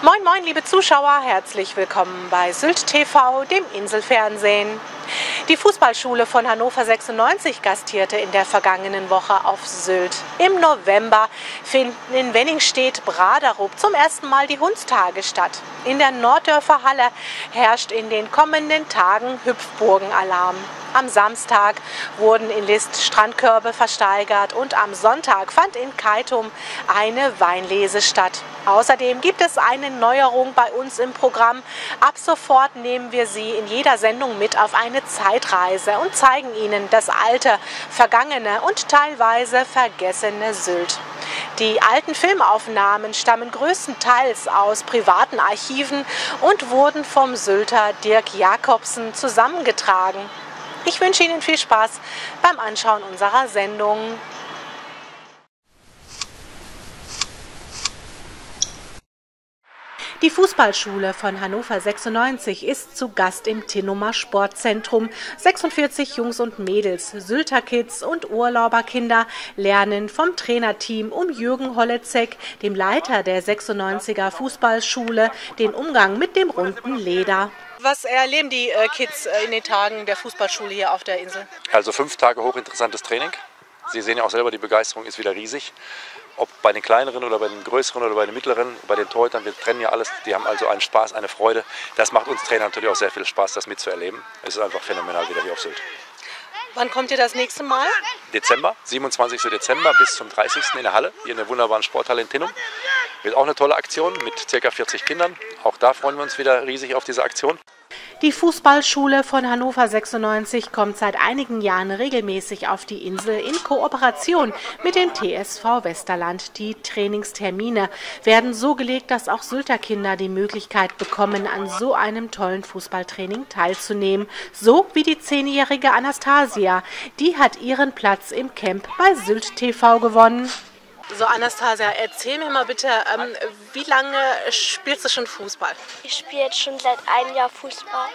Moin, moin, liebe Zuschauer, herzlich willkommen bei Sylt TV, dem Inselfernsehen. Die Fußballschule von Hannover 96 gastierte in der vergangenen Woche auf Sylt. Im November finden in Wenningstedt-Braderup zum ersten Mal die Hundstage statt. In der Norddörfer Halle herrscht in den kommenden Tagen Hüpfburgenalarm. Am Samstag wurden in List Strandkörbe versteigert und am Sonntag fand in Keitum eine Weinlese statt. Außerdem gibt es eine Neuerung bei uns im Programm. Ab sofort nehmen wir Sie in jeder Sendung mit auf eine Zeitreise und zeigen Ihnen das alte, vergangene und teilweise vergessene Sylt. Die alten Filmaufnahmen stammen größtenteils aus privaten Archiven und wurden vom Sylter Dirk Jakobsen zusammengetragen. Ich wünsche Ihnen viel Spaß beim Anschauen unserer Sendung. Die Fußballschule von Hannover 96 ist zu Gast im Tinnumer Sportzentrum. 46 Jungs und Mädels, Sylter Kids und Urlauberkinder lernen vom Trainerteam um Jürgen Holletzek, dem Leiter der 96er Fußballschule, den Umgang mit dem runden Leder. Was erleben die äh, Kids äh, in den Tagen der Fußballschule hier auf der Insel? Also fünf Tage hochinteressantes Training. Sie sehen ja auch selber, die Begeisterung ist wieder riesig. Ob bei den kleineren oder bei den größeren oder bei den mittleren, bei den Torhütern, wir trennen ja alles. Die haben also einen Spaß, eine Freude. Das macht uns Trainer natürlich auch sehr viel Spaß, das mitzuerleben. Es ist einfach phänomenal wieder hier auf Sylt. Wann kommt ihr das nächste Mal? Dezember, 27. Dezember bis zum 30. in der Halle, hier in der wunderbaren Sporthalle in Tinnum. Wird auch eine tolle Aktion mit ca. 40 Kindern. Auch da freuen wir uns wieder riesig auf diese Aktion. Die Fußballschule von Hannover 96 kommt seit einigen Jahren regelmäßig auf die Insel in Kooperation mit dem TSV Westerland. Die Trainingstermine werden so gelegt, dass auch Sylter Kinder die Möglichkeit bekommen, an so einem tollen Fußballtraining teilzunehmen. So wie die zehnjährige Anastasia. Die hat ihren Platz im Camp bei Sylt TV gewonnen. So, Anastasia, erzähl mir mal bitte, ähm, wie lange spielst du schon Fußball? Ich spiele jetzt schon seit einem Jahr Fußball.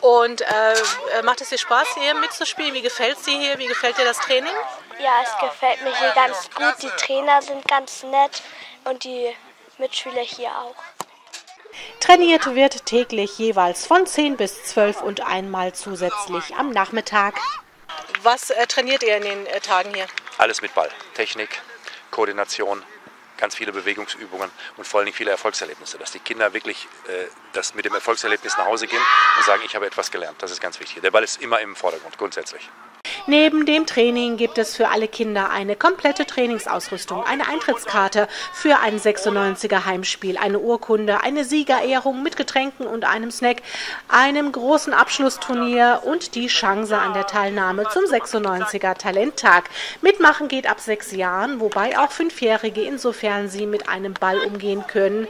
Und äh, macht es dir Spaß, hier mitzuspielen? Wie gefällt es dir hier? Wie gefällt dir das Training? Ja, es gefällt mir hier ganz gut. Die Trainer sind ganz nett und die Mitschüler hier auch. Trainiert wird täglich jeweils von 10 bis 12 und einmal zusätzlich am Nachmittag. Was äh, trainiert ihr in den äh, Tagen hier? Alles mit Ball. Technik, Koordination, ganz viele Bewegungsübungen und vor allem viele Erfolgserlebnisse, dass die Kinder wirklich äh, das mit dem Erfolgserlebnis nach Hause gehen und sagen, ich habe etwas gelernt. Das ist ganz wichtig. Der Ball ist immer im Vordergrund, grundsätzlich. Neben dem Training gibt es für alle Kinder eine komplette Trainingsausrüstung, eine Eintrittskarte für ein 96er Heimspiel, eine Urkunde, eine Siegerehrung mit Getränken und einem Snack, einem großen Abschlussturnier und die Chance an der Teilnahme zum 96er Talenttag. Mitmachen geht ab sechs Jahren, wobei auch Fünfjährige, insofern sie mit einem Ball umgehen können,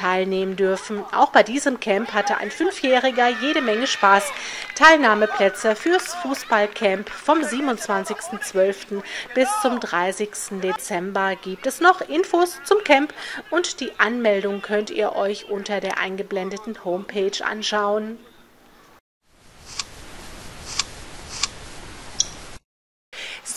teilnehmen dürfen. Auch bei diesem Camp hatte ein Fünfjähriger jede Menge Spaß. Teilnahmeplätze fürs Fußballcamp vom 27.12. bis zum 30. Dezember gibt es noch Infos zum Camp und die Anmeldung könnt ihr euch unter der eingeblendeten Homepage anschauen.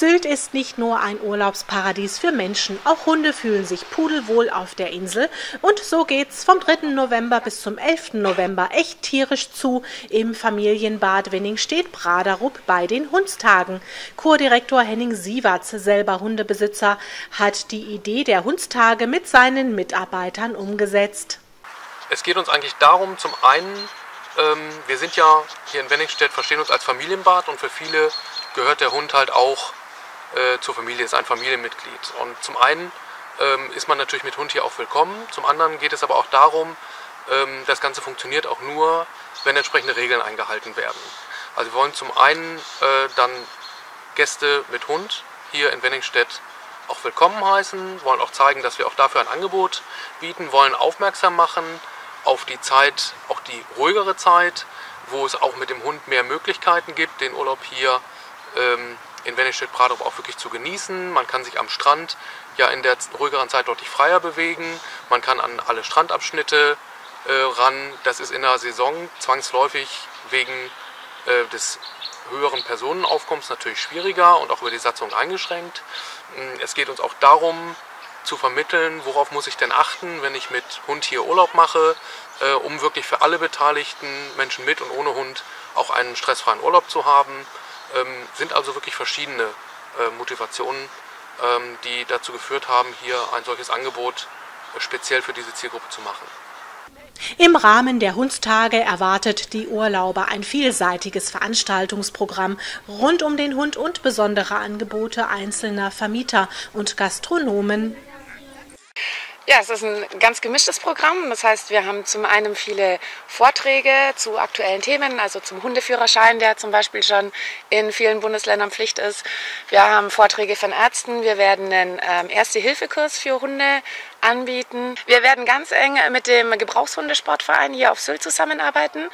Sylt ist nicht nur ein Urlaubsparadies für Menschen, auch Hunde fühlen sich pudelwohl auf der Insel und so geht's vom 3. November bis zum 11. November echt tierisch zu im Familienbad Wenningstedt-Braderup bei den Hundstagen. Kurdirektor Henning Sieverts, selber Hundebesitzer, hat die Idee der Hundstage mit seinen Mitarbeitern umgesetzt. Es geht uns eigentlich darum, zum einen, ähm, wir sind ja hier in Wenningstedt, verstehen uns als Familienbad und für viele gehört der Hund halt auch äh, zur Familie, ist ein Familienmitglied. Und zum einen ähm, ist man natürlich mit Hund hier auch willkommen, zum anderen geht es aber auch darum, ähm, das Ganze funktioniert auch nur, wenn entsprechende Regeln eingehalten werden. Also wir wollen zum einen äh, dann Gäste mit Hund hier in Wenningstedt auch willkommen heißen, wollen auch zeigen, dass wir auch dafür ein Angebot bieten, wollen aufmerksam machen auf die Zeit, auch die ruhigere Zeit, wo es auch mit dem Hund mehr Möglichkeiten gibt, den Urlaub hier ähm, in Wenningstedt-Pradow auch wirklich zu genießen. Man kann sich am Strand ja in der ruhigeren Zeit deutlich freier bewegen. Man kann an alle Strandabschnitte äh, ran. Das ist in der Saison zwangsläufig wegen äh, des höheren Personenaufkommens natürlich schwieriger und auch über die Satzung eingeschränkt. Mm, es geht uns auch darum, zu vermitteln, worauf muss ich denn achten, wenn ich mit Hund hier Urlaub mache, äh, um wirklich für alle Beteiligten, Menschen mit und ohne Hund, auch einen stressfreien Urlaub zu haben. Ähm, sind also wirklich verschiedene äh, Motivationen, ähm, die dazu geführt haben, hier ein solches Angebot äh, speziell für diese Zielgruppe zu machen. Im Rahmen der Hundstage erwartet die Urlauber ein vielseitiges Veranstaltungsprogramm rund um den Hund und besondere Angebote einzelner Vermieter und Gastronomen ja, es ist ein ganz gemischtes Programm. Das heißt, wir haben zum einen viele Vorträge zu aktuellen Themen, also zum Hundeführerschein, der zum Beispiel schon in vielen Bundesländern Pflicht ist. Wir haben Vorträge von Ärzten. Wir werden einen ähm, Erste-Hilfe-Kurs für Hunde anbieten. Wir werden ganz eng mit dem Gebrauchshundesportverein hier auf Sylt zusammenarbeiten.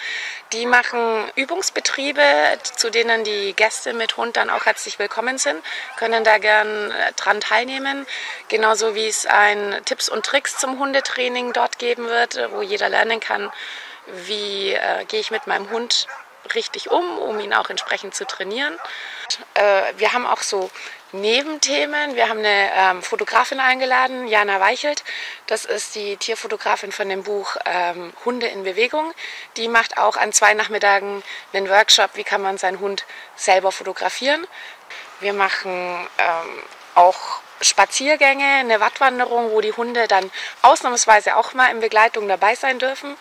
Die machen Übungsbetriebe, zu denen die Gäste mit Hund dann auch herzlich willkommen sind, können da gern äh, dran teilnehmen. Genauso wie es ein Tipps und Tricks zum Hundetraining dort geben wird, wo jeder lernen kann, wie äh, gehe ich mit meinem Hund richtig um, um ihn auch entsprechend zu trainieren. Äh, wir haben auch so Nebenthemen. Wir haben eine ähm, Fotografin eingeladen, Jana Weichelt. Das ist die Tierfotografin von dem Buch ähm, Hunde in Bewegung. Die macht auch an zwei Nachmittagen einen Workshop, wie kann man seinen Hund selber fotografieren. Wir machen ähm, auch Spaziergänge, eine Wattwanderung, wo die Hunde dann ausnahmsweise auch mal in Begleitung dabei sein dürfen.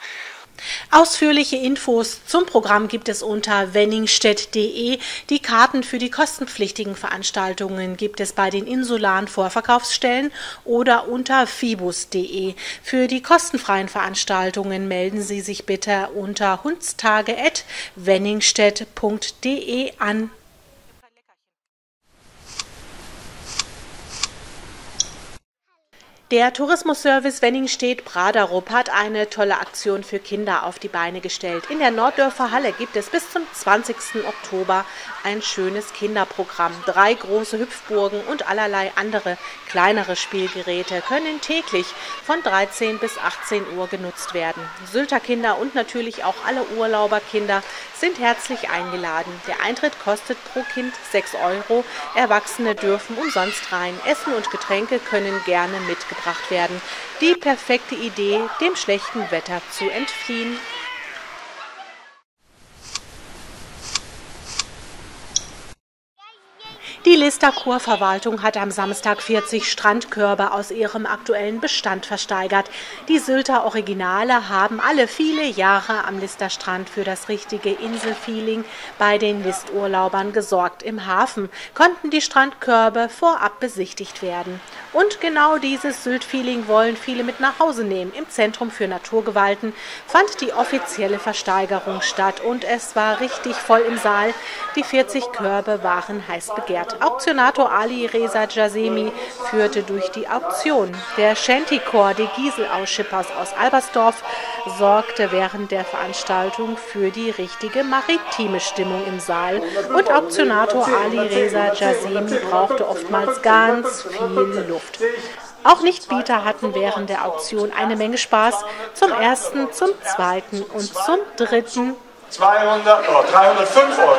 Ausführliche Infos zum Programm gibt es unter wenningstedt.de. Die Karten für die kostenpflichtigen Veranstaltungen gibt es bei den Insularen Vorverkaufsstellen oder unter fibus.de. Für die kostenfreien Veranstaltungen melden Sie sich bitte unter hundstage.wenningstedt.de an. Der Tourismusservice Wenningstedt-Braderup hat eine tolle Aktion für Kinder auf die Beine gestellt. In der Norddörfer Halle gibt es bis zum 20. Oktober ein schönes Kinderprogramm. Drei große Hüpfburgen und allerlei andere kleinere Spielgeräte können täglich von 13 bis 18 Uhr genutzt werden. Sylter Kinder und natürlich auch alle Urlauberkinder sind herzlich eingeladen. Der Eintritt kostet pro Kind 6 Euro. Erwachsene dürfen umsonst rein. Essen und Getränke können gerne mitgebracht gebracht werden. Die perfekte Idee, dem schlechten Wetter zu entfliehen. Die Lister Kurverwaltung hat am Samstag 40 Strandkörbe aus ihrem aktuellen Bestand versteigert. Die Sylter Originale haben alle viele Jahre am Lister Strand für das richtige Inselfeeling bei den Listurlaubern gesorgt. Im Hafen konnten die Strandkörbe vorab besichtigt werden. Und genau dieses Sylt-Feeling wollen viele mit nach Hause nehmen. Im Zentrum für Naturgewalten fand die offizielle Versteigerung statt und es war richtig voll im Saal. Die 40 Körbe waren heiß begehrt. Auktionator Ali Reza Jazemi führte durch die Auktion. Der Shantychor de Giselauschippers aus Albersdorf sorgte während der Veranstaltung für die richtige maritime Stimmung im Saal und Auktionator Ali Reza Jazemi brauchte oftmals ganz viel Luft. Auch Nichtbieter hatten während der Auktion eine Menge Spaß. Zum ersten, zum zweiten und zum dritten 200, oh, 305 Euro,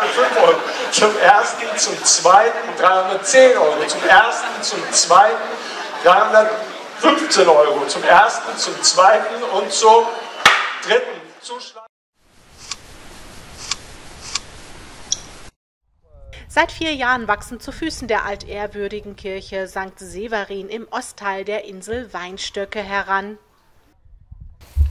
305 Euro. Zum ersten, zum zweiten 310 Euro. Zum ersten, zum zweiten 315 Euro. Zum ersten, zum zweiten und zum dritten Zuschlag. Seit vier Jahren wachsen zu Füßen der altehrwürdigen Kirche St. Severin im Ostteil der Insel Weinstöcke heran.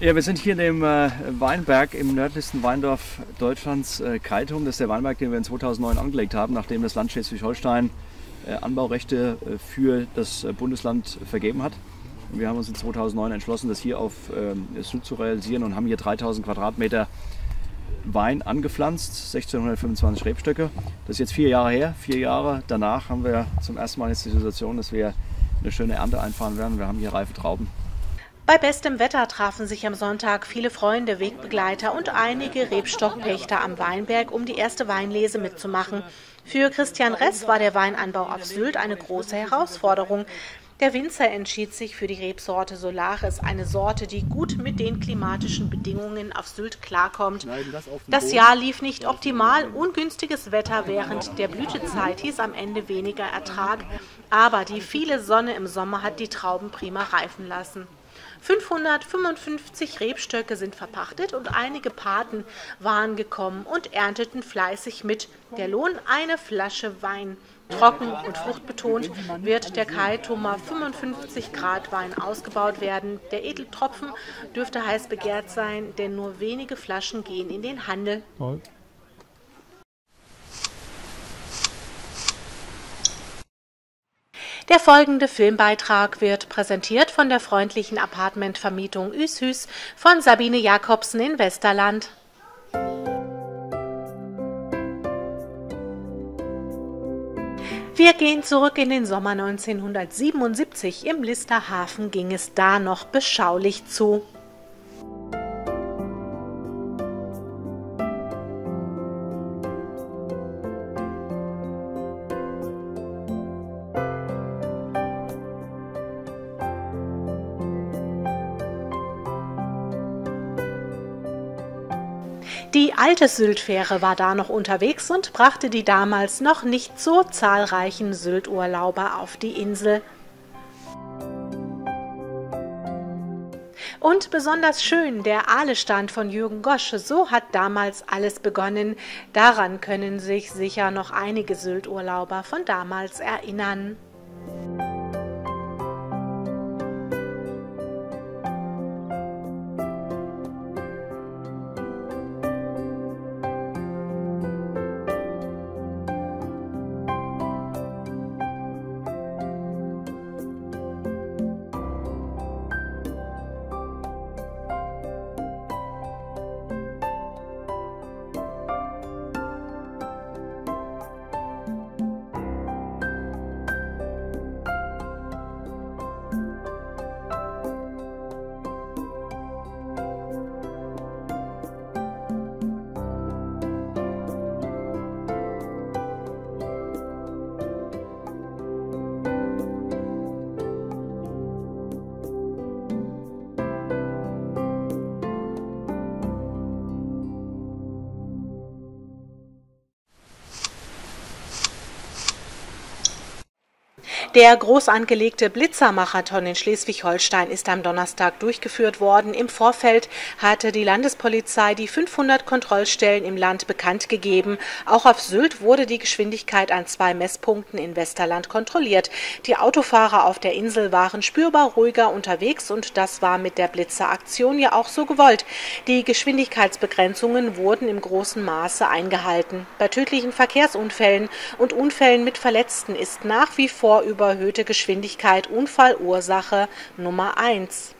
Ja, wir sind hier in dem äh, Weinberg im nördlichsten Weindorf Deutschlands, äh, Keitum. Das ist der Weinberg, den wir in 2009 angelegt haben, nachdem das Land Schleswig-Holstein äh, Anbaurechte für das Bundesland vergeben hat. Wir haben uns in 2009 entschlossen, das hier auf ähm, Sylt zu realisieren und haben hier 3000 Quadratmeter Wein angepflanzt, 1625 Rebstöcke. Das ist jetzt vier Jahre her. Vier Jahre danach haben wir zum ersten Mal jetzt die Situation, dass wir eine schöne Ernte einfahren werden. Wir haben hier reife Trauben bei bestem Wetter trafen sich am Sonntag viele Freunde, Wegbegleiter und einige Rebstockpächter am Weinberg, um die erste Weinlese mitzumachen. Für Christian Ress war der Weinanbau auf Sylt eine große Herausforderung. Der Winzer entschied sich für die Rebsorte Solaris, eine Sorte, die gut mit den klimatischen Bedingungen auf Sylt klarkommt. Das Jahr lief nicht optimal, ungünstiges Wetter während der Blütezeit hieß am Ende weniger Ertrag, aber die viele Sonne im Sommer hat die Trauben prima reifen lassen. 555 Rebstöcke sind verpachtet und einige Paten waren gekommen und ernteten fleißig mit. Der Lohn eine Flasche Wein. Trocken und fruchtbetont wird der Kaitoma 55 Grad Wein ausgebaut werden. Der Edeltropfen dürfte heiß begehrt sein, denn nur wenige Flaschen gehen in den Handel. Der folgende Filmbeitrag wird präsentiert von der freundlichen Apartmentvermietung Üshüs von Sabine Jakobsen in Westerland. Wir gehen zurück in den Sommer 1977. Im Listerhafen ging es da noch beschaulich zu. Die alte Syltfähre war da noch unterwegs und brachte die damals noch nicht so zahlreichen Sylturlauber auf die Insel. Und besonders schön der Aalestand von Jürgen Gosch. So hat damals alles begonnen. Daran können sich sicher noch einige Sylturlauber von damals erinnern. Der groß angelegte Blitzermarathon in Schleswig-Holstein ist am Donnerstag durchgeführt worden. Im Vorfeld hatte die Landespolizei die 500 Kontrollstellen im Land bekannt gegeben. Auch auf Sylt wurde die Geschwindigkeit an zwei Messpunkten in Westerland kontrolliert. Die Autofahrer auf der Insel waren spürbar ruhiger unterwegs und das war mit der Blitzeraktion ja auch so gewollt. Die Geschwindigkeitsbegrenzungen wurden im großen Maße eingehalten. Bei tödlichen Verkehrsunfällen und Unfällen mit Verletzten ist nach wie vor überhöhte Geschwindigkeit Unfallursache Nummer eins.